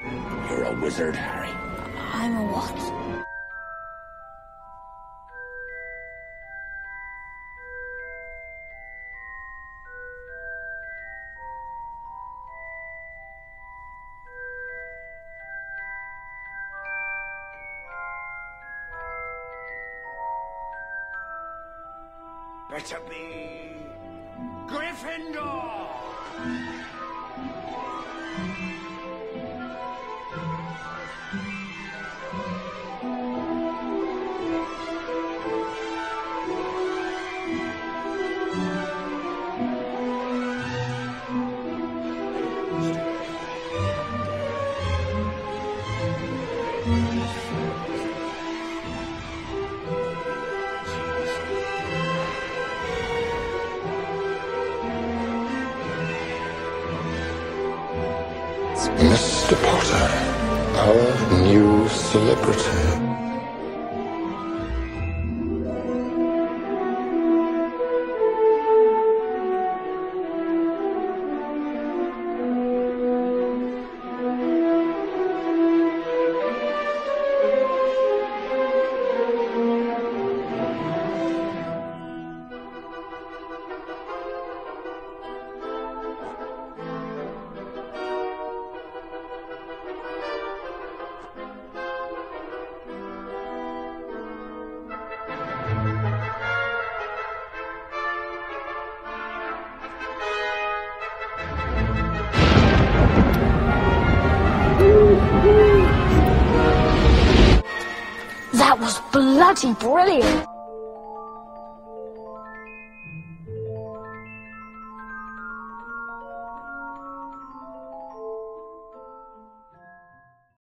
You're a wizard, Harry. I'm a what? Better be Gryffindor. Mr. Potter, our new celebrity. That was bloody brilliant.